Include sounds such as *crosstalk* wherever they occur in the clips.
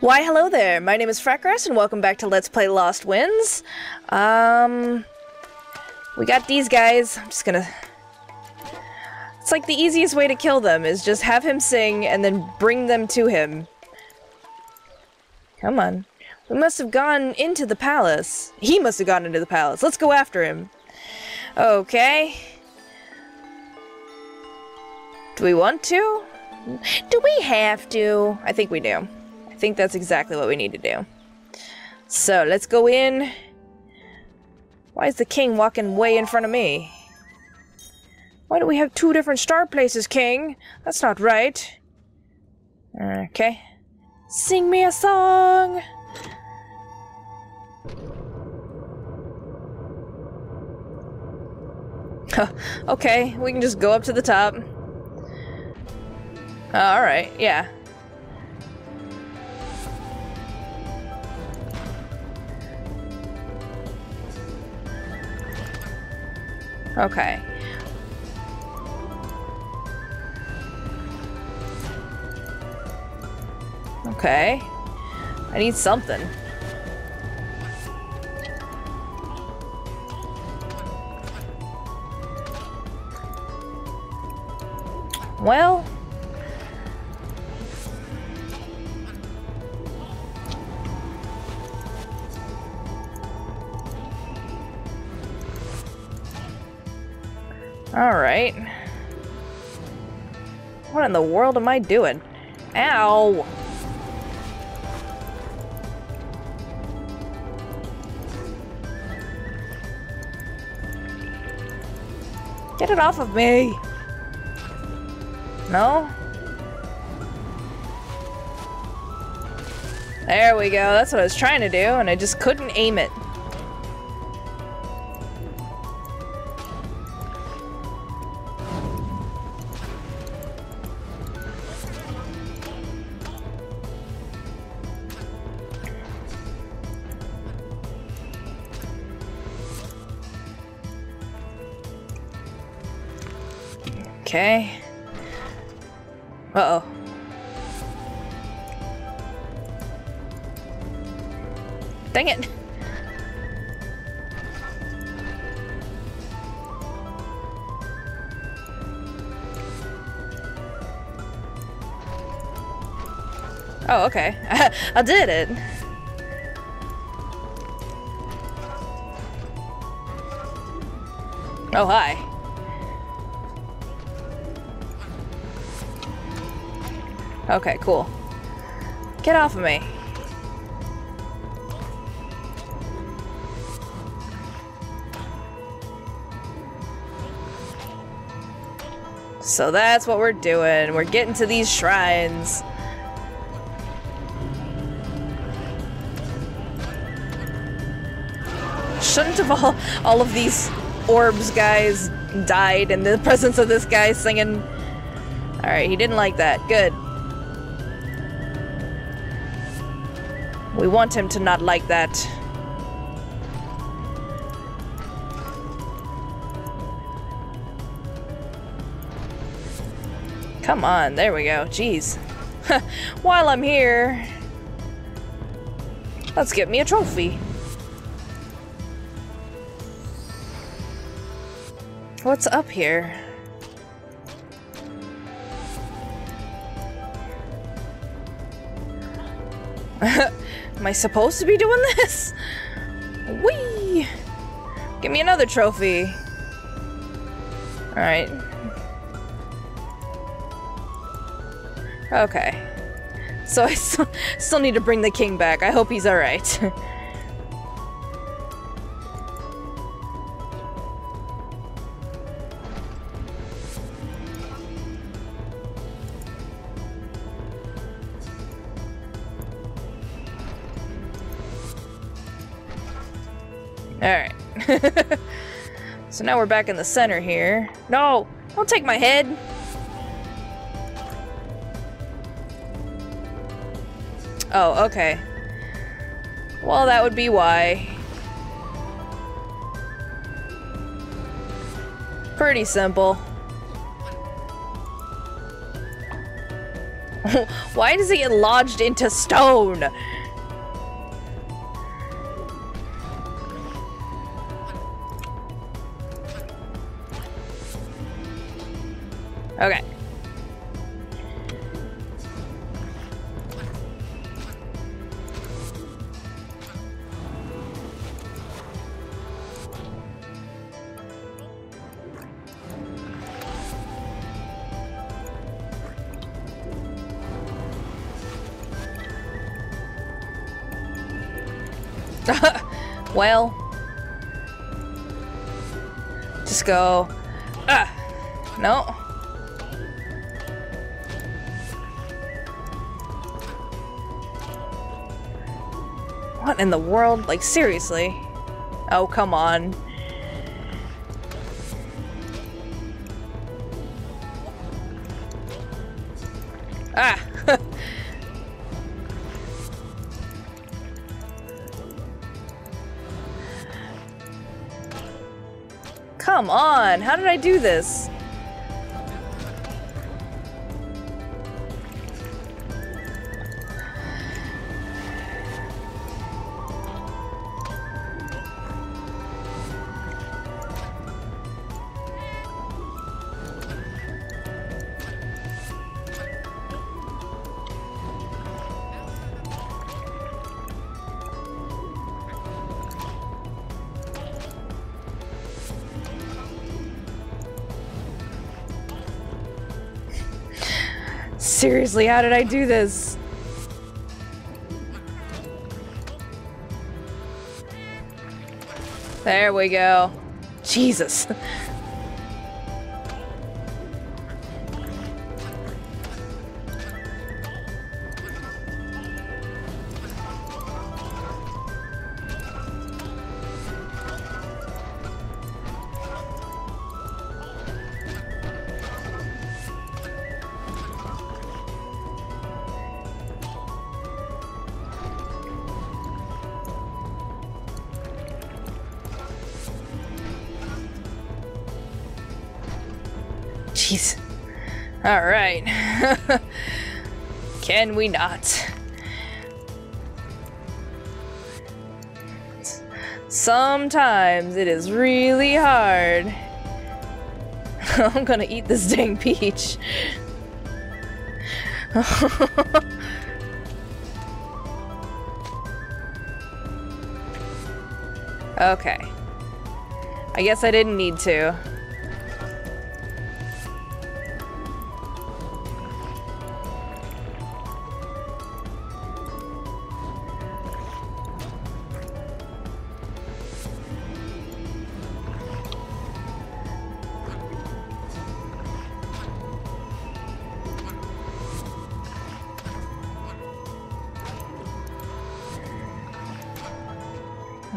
Why, hello there. My name is Freckris, and welcome back to Let's Play Lost Winds. Um, we got these guys. I'm just gonna. It's like the easiest way to kill them is just have him sing and then bring them to him. Come on. We must have gone into the palace. He must have gone into the palace. Let's go after him. Okay. Do we want to? Do we have to? I think we do. I think that's exactly what we need to do. So, let's go in. Why is the king walking way in front of me? Why do we have two different start places, king? That's not right. Okay. Sing me a song! *laughs* okay, we can just go up to the top. Uh, Alright, yeah. Okay. Okay. I need something. Well... Alright. What in the world am I doing? Ow! Get it off of me! No? There we go, that's what I was trying to do, and I just couldn't aim it. Okay. Uh-oh. Dang it! Oh, okay. *laughs* I did it! Oh, hi. Okay, cool. Get off of me. So that's what we're doing. We're getting to these shrines. Shouldn't have all, all of these orbs guys died in the *laughs* presence of this guy singing? Alright, he didn't like that. Good. We want him to not like that. Come on, there we go. Jeez. *laughs* While I'm here, let's get me a trophy. What's up here? *laughs* Am I supposed to be doing this? Whee! Give me another trophy. Alright. Okay. So *laughs* I still, still need to bring the king back. I hope he's alright. Alright. *laughs* so now we're back in the center here. No! Don't take my head! Oh, okay. Well, that would be why. Pretty simple. *laughs* Why does it get lodged into stone? Okay. *laughs* well. Just go. Ah. No. In the world? Like, seriously? Oh, come on. Ah! *laughs* Come on, how did I do this? Seriously, how did I do this? There we go. Jesus. Jeez. Alright. *laughs* Can we not? Sometimes it is really hard. *laughs* I'm gonna eat this dang peach. *laughs* okay. I guess I didn't need to.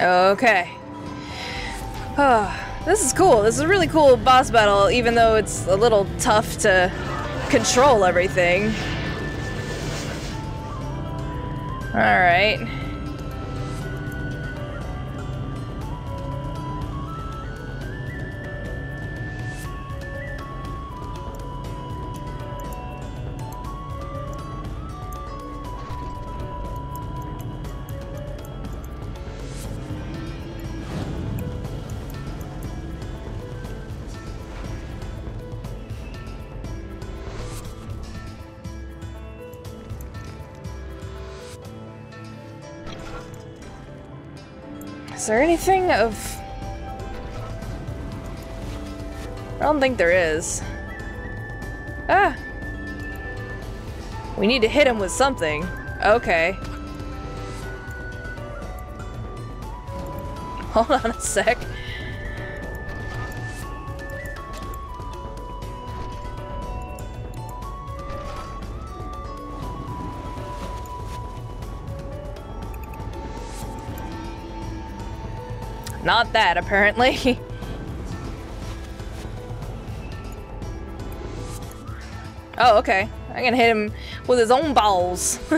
Okay. Oh, this is cool. This is a really cool boss battle, even though it's a little tough to control everything. Alright. There anything of... I don't think there is. Ah! We need to hit him with something. Okay. *laughs* Hold on a sec. Not that, apparently. *laughs* oh, okay. I can hit him with his own balls. *laughs*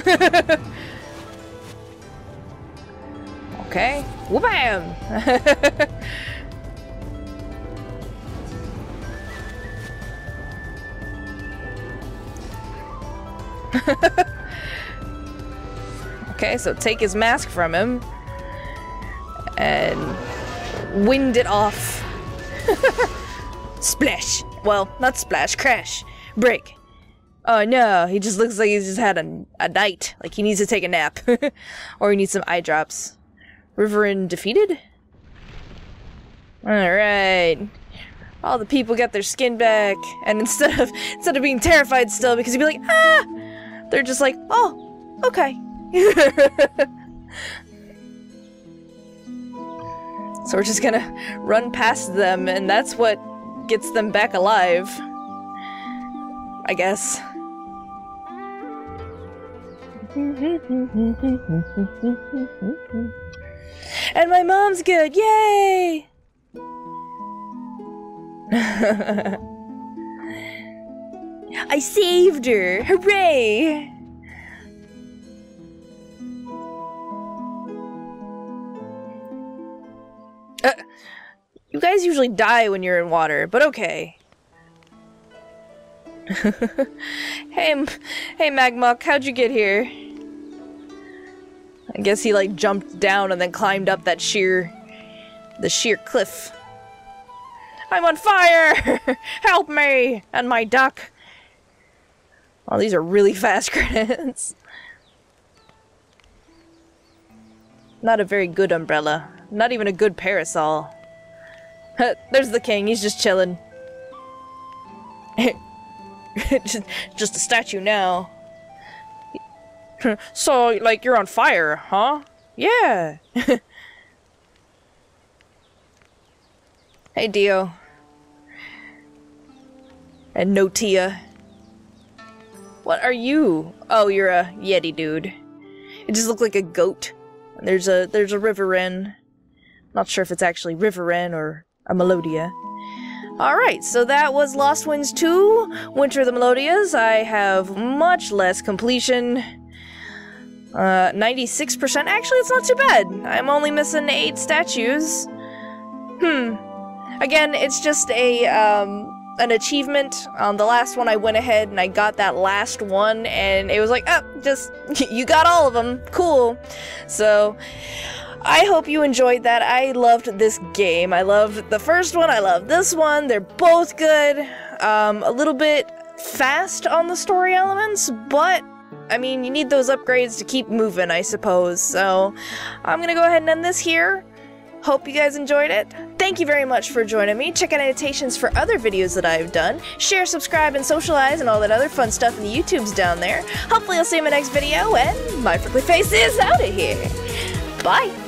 okay. Whoopam! *laughs* okay, so take his mask from him and wind it off. *laughs* splash. Well, not splash, crash. Break. Oh no, he just looks like he's just had a, a night. Like he needs to take a nap. *laughs* or he needs some eye drops. Riverin defeated? Alright. All the people get their skin back, and instead of *laughs* instead of being terrified still because you'd be like, ah they're just like, oh, okay. So we're just gonna run past them, and that's what gets them back alive. I guess. and my mom's good, yay! *laughs* I saved her! Hooray! You guys usually die when you're in water, but okay. *laughs* hey, hey, Magmok, how'd you get here? I guess he like jumped down and then climbed up that sheer, the sheer cliff. I'm on fire! *laughs* Help me! And my duck! Oh, these are really fast *laughs* credits. Not a very good umbrella. Not even a good parasol. *laughs* There's the king, he's just chilling. *laughs* just, a statue now. *laughs* so, like, you're on fire, huh? Yeah. hey, Dio and Notia. What are you? Oh, you're a Yeti dude. It just looked like a goat. There's a there's a river wren. Not sure if it's actually river wren or a Melodia. Alright, so that was Lost Winds 2, Winter of the Melodias. I have much less completion. Uh, 96%. Actually, it's not too bad. I'm only missing 8 statues. Hmm. Again, it's just a, um, an achievement. Um, the last one I went ahead and I got that last one, and it was like, oh, just *laughs* you got all of them. Cool. So. I hope you enjoyed that. I loved this game. I loved the first one. I love this one. They're both good. Um, a little bit fast on the story elements, but I mean, you need those upgrades to keep moving, I suppose. So I'm gonna go ahead and end this here. Hope you guys enjoyed it. Thank you very much for joining me. Check out annotations for other videos that I've done. Share, subscribe, and socialize, and all that other fun stuff in the YouTubes down there. Hopefully, I'll see you in my next video, and my freckly face is out of here. Bye!